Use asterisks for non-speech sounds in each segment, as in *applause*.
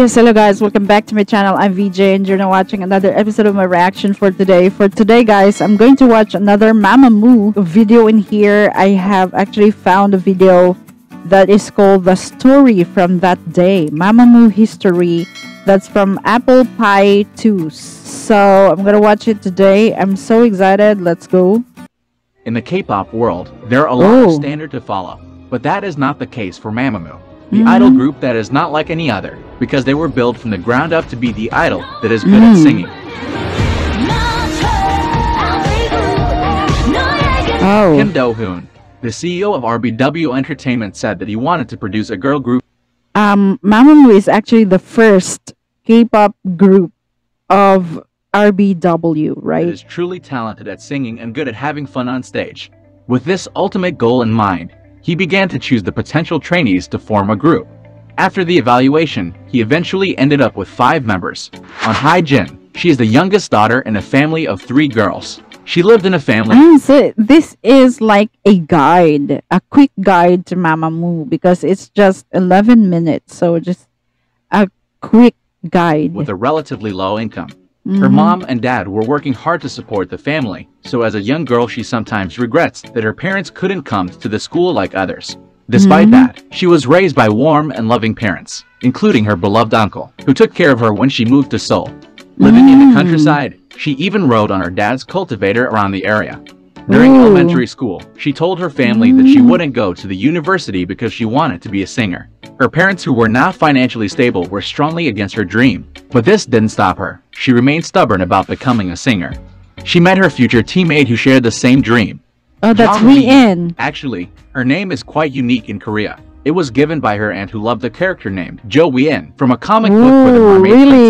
Yes, hello guys, welcome back to my channel. I'm VJ and you're now watching another episode of my reaction for today. For today guys, I'm going to watch another Mamamoo video in here. I have actually found a video that is called The Story from That Day. Mamamoo History. That's from Apple Pie 2. So I'm gonna watch it today. I'm so excited. Let's go. In the K-pop world, there are a lot Oh. of standard to follow, but that is not the case for Mamamoo, the Mhm. idol group that is not like any other, because they were built from the ground up to be the idol that is good at Mm. singing. Oh. Kim Do-hoon, the CEO of RBW Entertainment said that he wanted to produce a girl group um Mamamoo is actually the first K-pop group of RBW, right? is truly talented at singing and good at having fun on stage. With this ultimate goal in mind, he began to choose the potential trainees to form a group. After the evaluation, he eventually ended up with five members. Ahn Hye-jin, she is the youngest daughter in a family of three girls. She lived in a family Ah, so this is like a guide, a quick guide to Mamamoo because it's just 11 minutes. So just a quick guide. with a relatively low income. Her Mhm. mom and dad were working hard to support the family, so as a young girl she sometimes regrets that her parents couldn't come to the school like others. Despite Mhm. that, she was raised by warm and loving parents, including her beloved uncle, who took care of her when she moved to Seoul. Living in Mm. the countryside, she even rode on her dad's cultivator around the area. During Ooh. elementary school, she told her family that she Mm. wouldn't go to the university because she wanted to be a singer. Her parents, who were not financially stable, were strongly against her dream. But this didn't stop her. She remained stubborn about becoming a singer. She met her future teammate who shared the same dream. oh, that's Lee. in. Actually, her name is quite unique in Korea. It was given by her aunt who loved the character named Jo Wheein from a comic book for the Ooh, Mermaid Princess.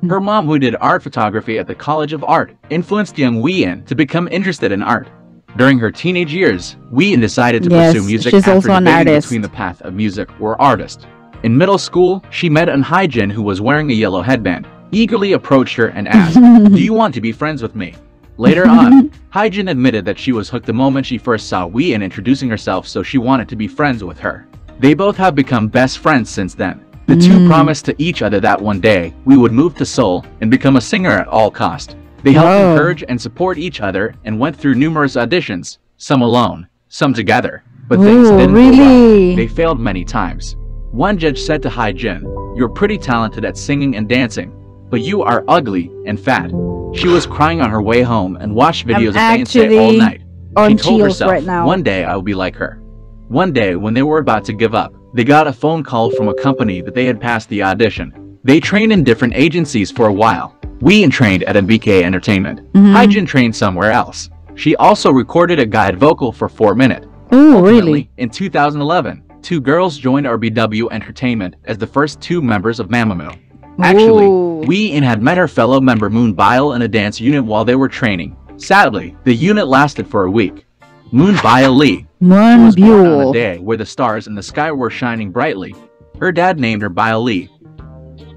really? Her mom, who did art photography at the College of Art, influenced young Wheein to become interested in art. During her teenage years, Wheein decided to Yes, pursue music she's after also debating between the path of music or artist. In middle school, she met an Hye-jin who was wearing a yellow headband, eagerly approached her and asked, Do you *laughs* want to be friends with me? Later on, *laughs* Hye-jin admitted that she was hooked the moment she first saw Wheein introducing herself, so she wanted to be friends with her. They both have become best friends since then. The two Mm. promised to each other that one day we would move to Seoul and become a singer at all cost. They helped encourage and support each other and went through numerous auditions, some alone, some together. But things didn't go well. They failed many times. One judge said to Hye-jin, You're pretty talented at singing and dancing, but you are ugly and fat. She was crying on her way home and watched videos of Beyonce all night. she told herself, right now. One day I will be like her. One day, when they were about to give up, they got a phone call from a company that they had passed the audition. They trained in different agencies for a while. Wheein trained at MBK Entertainment. Mhm. Hye-jin trained somewhere else. She also recorded a guide vocal for 4 Minute. Oh, really? In 2011, two girls joined RBW Entertainment as the first two members of Mamamoo. Actually, Ooh. In had met her fellow member Moonbyul in a dance unit while they were training. Sadly, the unit lasted for a week. Moon Byul-yi One was born on a day where the stars in the sky were shining brightly. Her dad named her Byul-yi,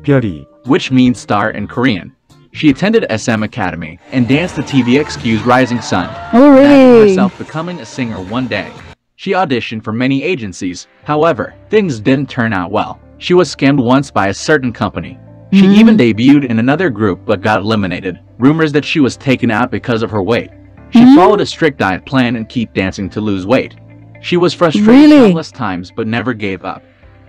별이 which means star in Korean. She attended SM Academy and danced to TVXQ's Rising Sun, Oh, imagining really? herself becoming a singer one day. She auditioned for many agencies. However, things didn't turn out well. She was scammed once by a certain company. She Mhm. even debuted in another group but got eliminated. Rumors that she was taken out because of her weight. She Mhm. followed a strict diet plan and keep dancing to lose weight. She was frustrated Really? countless times but never gave up.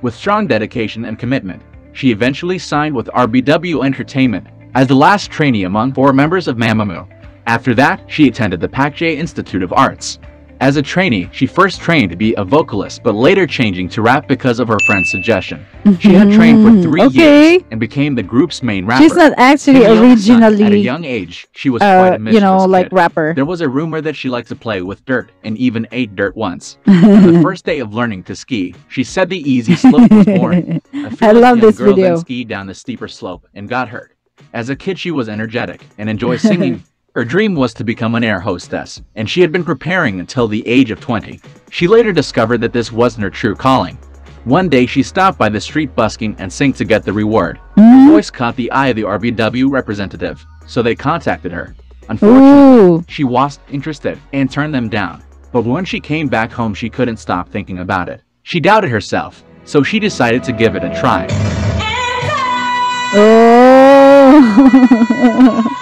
With strong dedication and commitment, she eventually signed with RBW Entertainment as the last trainee among four members of Mamamoo. After that, she attended the Paekche Institute of Arts. As a trainee, she first trained to be a vocalist, but later changing to rap because of her friend's suggestion. She had trained for Mhm. three okay. years and became the group's main rapper. She's not actually Young-sun, At a young age, she was quite a uh, mischievous you know, like kid. rapper. There was a rumor that she liked to play with dirt and even ate dirt once. *laughs* On the first day of learning to ski, she said the easy slope was born. *laughs* A I love this girl video. then skied down the steeper slope and got hurt. As a kid, she was energetic and enjoyed singing. Her dream was to become an air hostess, and she had been preparing until the age of 20. She later discovered that this wasn't her true calling. One day, she stopped by the street busking and sang to get the reward. Her Mhm. voice caught the eye of the RBW representative, so they contacted her. Unfortunately, Ooh. she wasn't interested and turned them down. But when she came back home, she couldn't stop thinking about it. She doubted herself, so she decided to give it a try. *laughs*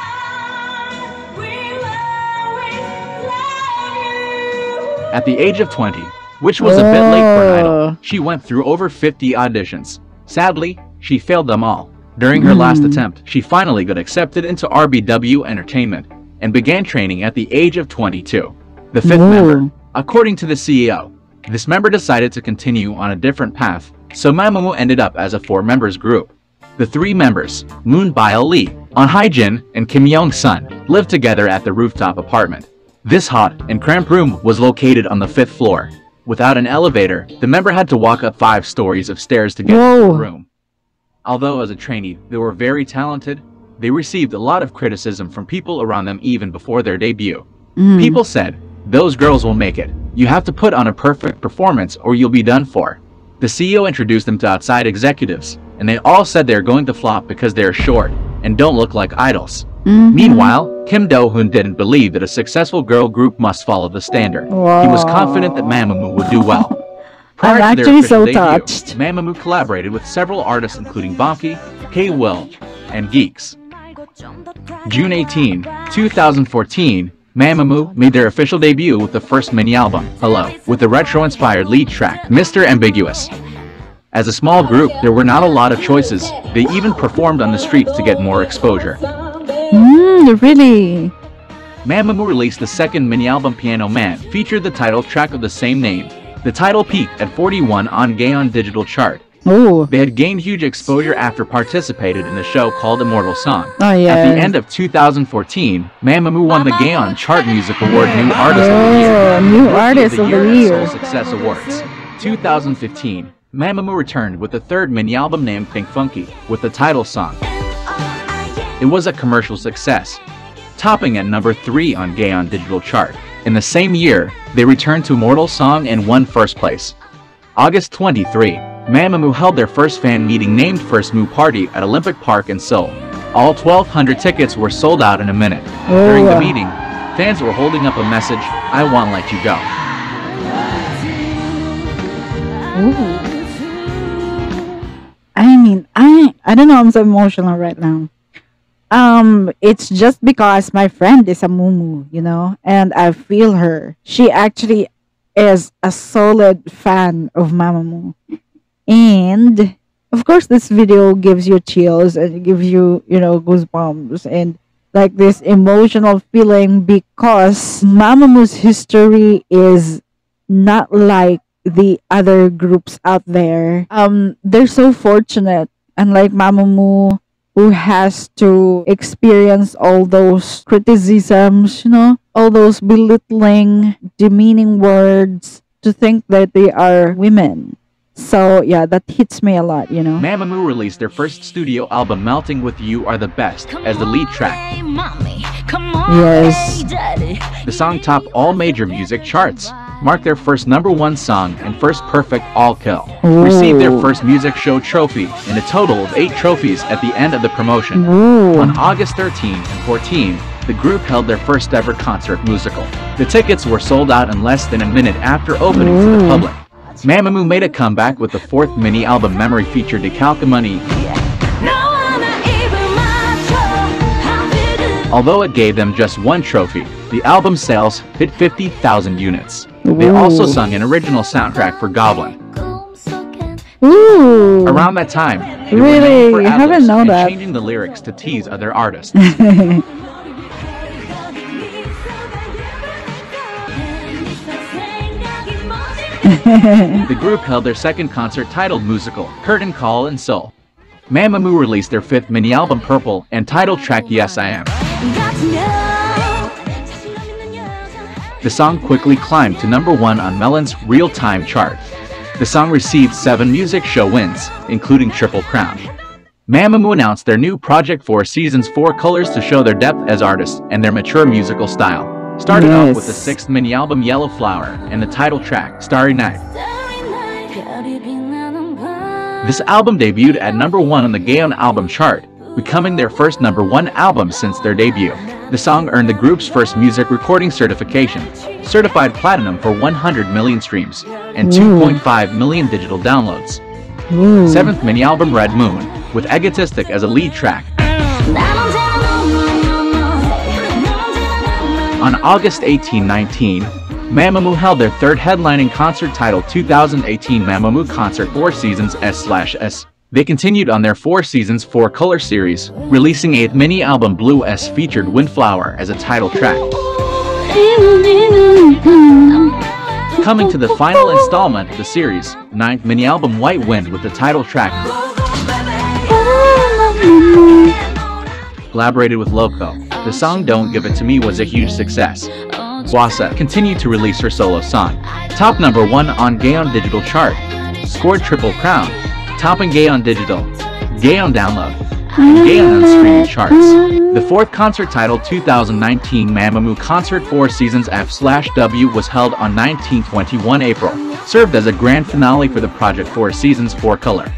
At the age of 20, which was a bit late for an idol, Oh. she went through over 50 auditions. Sadly, she failed them all. During her last Mm. attempt, she finally got accepted into RBW Entertainment and began training at the age of 22. The fifth Whoa. member, according to the CEO, this member decided to continue on a different path, so Mamamoo ended up as a four members group. The three members, Moon Bio Lee, Ahn Hye-jin, and Kim Young-sun, lived together at the rooftop apartment. This hot and cramped room was located on the fifth floor. Without an elevator, the member had to walk up five stories of stairs to get to Whoa. the room. Although as a trainee, they were very talented, they received a lot of criticism from people around them even before their debut. Mm. People said, those girls will make it. You have to put on a perfect performance or you'll be done for. The CEO introduced them to outside executives, and they all said they're going to flop because they're short and don't look like idols. Mhm. Meanwhile, Kim Do-hoon didn't believe that a successful girl group must follow the standard. He was confident that Mamamoo would do well. *laughs* Prior I'm actually so debut, touched. Mamamoo collaborated with several artists including Bumkey, K-Will, and Geeks. June 18, 2014, Mamamoo made their official debut with the first mini-album, Hello, with the retro-inspired lead track, Mr. Ambiguous. As a small group, there were not a lot of choices. They even performed on the streets to get more exposure. Mm, really? Mamamoo released the second mini-album Piano Man, featured the title track of the same name. The title peaked at 41 on Gaon Digital Chart. Oh. They had gained huge exposure after participated in a show called Immortal Song. Oh, yeah. At the end of 2014, Mamamoo won the Gaon Chart Music Award New Artist of the Year. Oh, New Artist of the at Year. Seoul Success Awards. 2015, Mamamoo returned with the third mini-album named Pink Funky, with the title song. It was a commercial success, topping at number 3 on Gaon Digital Chart. In the same year, they returned to Mortal Song and won first place. August 23, Mamamoo held their first fan meeting named First Moo Party at Olympic Park in Seoul. All 1,200 tickets were sold out in a minute. Oh, During the Oh. meeting, fans were holding up a message, I won't let you go. I mean, I I don't know. I'm so emotional right now. Um, it's just because my friend is a MooMoo, you know, and I feel her. She actually is a solid fan of Mamamoo, and of course, this video gives you chills and gives you, you know, goosebumps and like this emotional feeling because Mamamoo's history is not like the other groups out there. Um, they're so fortunate, unlike Mamamoo, who has to experience all those criticisms, you know, all those belittling, demeaning words to think that they are women. So yeah, that hits me a lot, you know. Mamamoo released their first studio album Melting With You Are the Best as the lead track. Yes. The song topped all major music charts, marked their first number one song and first perfect all kill. Received their first music show trophy and a total of eight trophies at the end of the promotion. Ooh. On August 13 and 14, the group held their first ever concert musical. The tickets were sold out in less than a minute after opening to the public. Mamamoo made a comeback with the fourth mini album Memory featured Decalcomany, although it gave them just one trophy. The album sales hit 50,000 units. They also sung an original soundtrack for Goblin. Ooh. Around that time, they were Really? known for I haven't known and that. changing the lyrics to tease other artists. The group held their second concert titled Musical, Curtain Call in Seoul. Mamamoo released their fifth mini-album Purple and title track Yes I Am. The song quickly climbed to number one on Melon's real-time chart. The song received seven music show wins, including Triple Crown. Mamamoo announced their new project for season's four colors to show their depth as artists and their mature musical style. Started off with the sixth mini-album Yellow Flower and the title track Starry Night. This album debuted at number one on the Gaon album chart, becoming their first number one album since their debut. The song earned the group's first music recording certification, certified platinum for 100 million streams and 2.5 million digital downloads. Ooh. Seventh mini album Red Moon, with Egotistic as a lead track. On August 18, 19, Mamamoo held their third headlining concert titled 2018 Mamamoo Concert 4 Seasons S/S. They continued on their Four Seasons 4 Color series, releasing a mini album Blue S featured Windflower as a title track. Coming to the final installment of the series, ninth mini album White Wind with the title track collaborated with Loco. The song Don't Give It To Me was a huge success. Hwasa continued to release her solo song. Top number 1 on Gaon Digital chart. Scored Triple Crown. Topping Gaon Digital. Gaon Download. And Gaon on streaming charts. The fourth concert titled 2019 Mamamoo Concert 4 Seasons F/W was held on 1921 April. Served as a grand finale for the Project 4 Seasons 4 Color.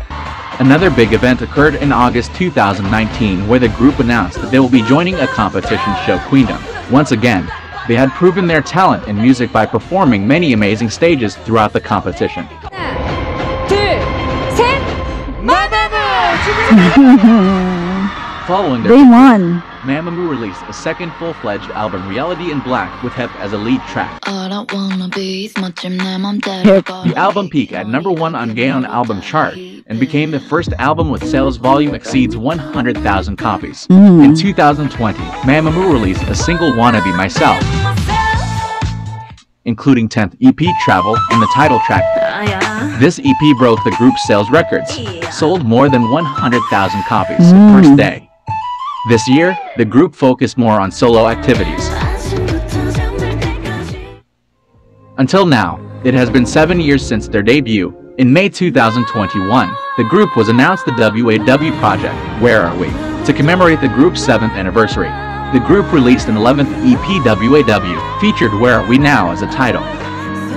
Another big event occurred in August 2019 where the group announced that they will be joining a competition show Queendom. Once again, they had proven their talent in music by performing many amazing stages throughout the competition. *laughs* Following their They won. Mamamoo released a second full-fledged album, Reality in Black, with HIP as a lead track. The album peaked at number one on Gaon album chart and became the first album with sales volume exceeds 100,000 copies. Mm. In 2020, Mamamoo released a single Wannabe Myself, including 10th EP Travel and the title track. This EP broke the group's sales records, sold more than 100,000 copies the Mm. first day. This year, the group focused more on solo activities. Until now, it has been seven years since their debut. In May 2021, the group was announced the WAW project, Where Are We? To commemorate the group's 7th anniversary. The group released an 11th EP WAW, featured Where Are We Now as a title.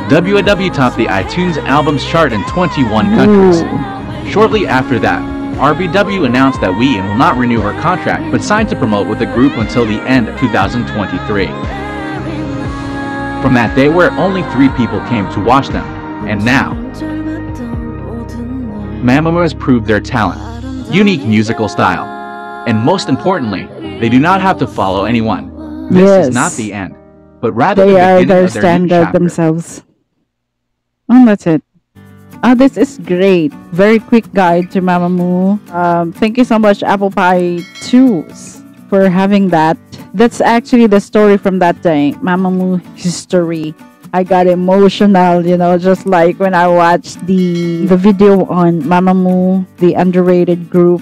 WAW topped the iTunes albums chart in 21 countries. Ooh. Shortly after that, RBW announced that Wee will not renew her contract but signed to promote with the group until the end of 2023. From that day where only three people came to watch them, and now, Mamamoo has proved their talent, unique musical style, and most importantly, they do not have to follow anyone. This Yes. is not the end, but rather They the are their their standard themselves. Oh, that's it. Oh, this is great. Very quick guide to Mamamoo. Um, thank you so much, Apple Pie 2s, for having that. That's actually the story from that day, Mamamoo history. I got emotional, you know, just like when I watched the the video on Mamamoo, the underrated group.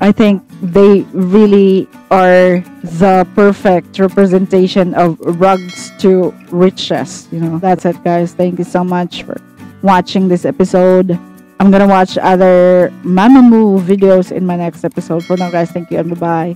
I think they really are the perfect representation of rugs to riches. You know, that's it, guys. Thank you so much for watching this episode. I'm gonna watch other Mamamoo videos in my next episode. For now, guys, thank you and bye bye.